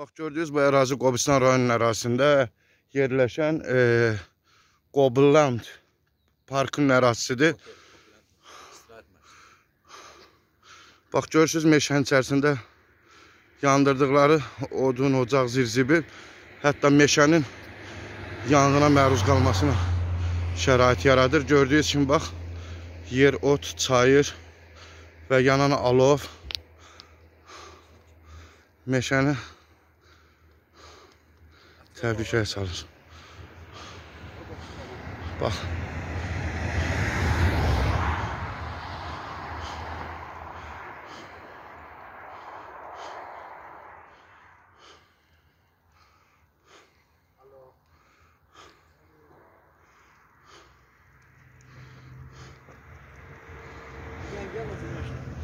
Bax gördünüz bu ərazi Qobustan rayonunun ərazisində yerləşən e, Qobuland parkının ərazisidir. Bax görürsüz meşənin içərisində yandırdıqları odun, ocaq, zirzibil hətta meşənin yanğına məruz qalmasına şərait yaradır. Gördüyünüz kimi bax yer, ot, çayır və yanan alov meşəni Təbrikə salır. Bax. Gel gel otur